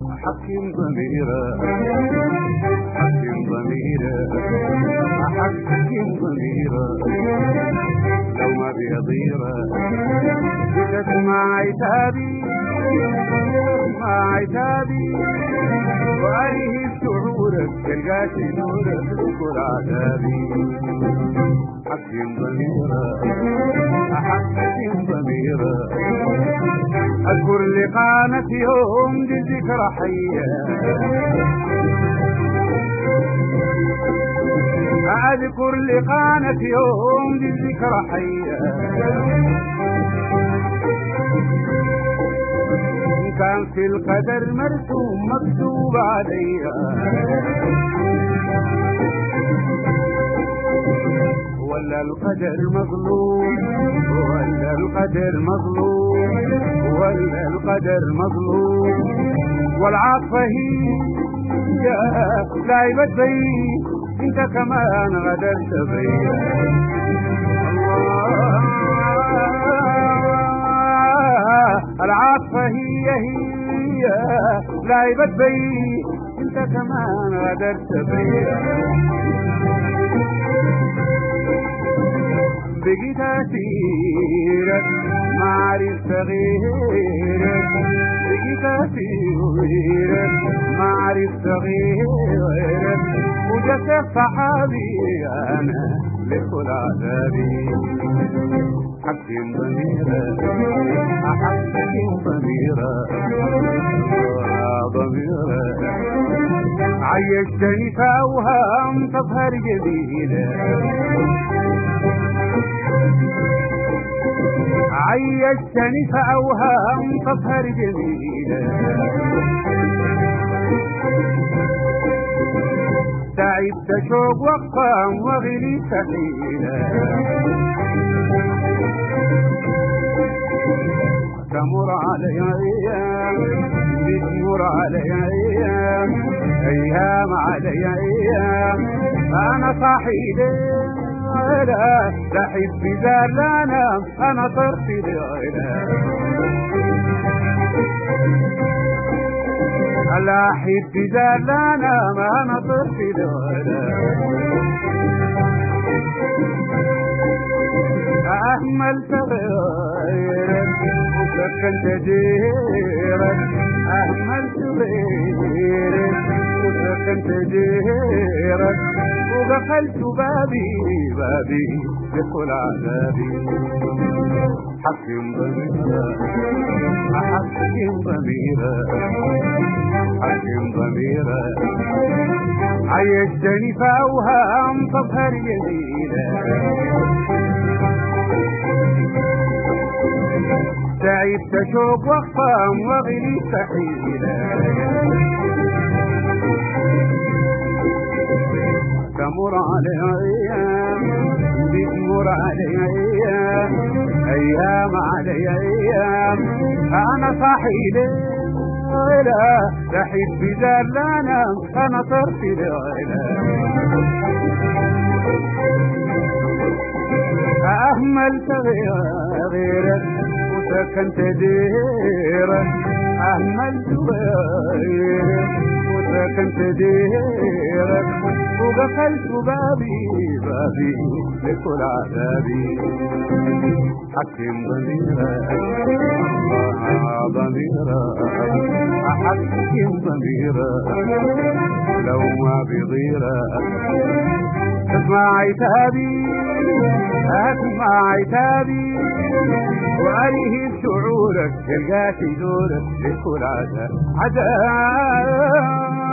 حكم ضميرة. حكم ضميرة. حكم ضميرة. لو ما بيضيره تسمع عتابي مع عتابي وأيه شعورك تلقاش نورك تذكر عذابي. حكم ضميرة. أحكم ضميرة. أذكر لقانا في يوم حية أذكر لقانا في يوم حية كان في القدر مرسوم مكتوب عليا ولا القدر مظلوم. ولا القدر مظلوم. القدر مظلوم والعاطفة هي يا لعبت بي انت كمان غدرت بي العاطفة هي هي لعبت بي انت كمان غدرت بي بقيت أسيرك ما عرفت غيرك بقيت أسيرك ما عرفت غيرك وجدت صحابي أنا لكل عذابي حكم ضميرك أحكم ضميرك ضميرك عيشتني في أوهام تظهر جديدة عيشتني في أوهام تظهر جميلة تعبت شوق وقام وغلي سحيلة تمر علي أيام بتمر علي أيام أيام علي أيام أنا صاحي ليه لا لحب زال لا نام أنا طرفي لعلا. لا حب زال لا نام أنا طرفي لعلا. أهملت غيرك وسكنت جيرك أهملت غيرك وسكنت جيرك وقفلت بابي بابي بكل عذابي. حكم ضميرا أحكم ضميرا حكم ضميرا. عيشتني في أوهام تظهر جميلة تعبت شوق وخام وغلي سحيلة تمر علي أيام بتمر علي أيام أيام علي أيام أنا صاحي لا لحب زال لا نام أنا طرفي لعلا أهملت غيرك وسكنت ديرك أهملت غيرك وسكنت ديرك وقفلت بابي بابي لكل عذابي حكم ضميرك ضميرك أحكم ضميرك. لو ما بيضيرك اسمع عتابي اسمع عتابي وألهي شعورك تلقاك دورك لكل عذاب عذاب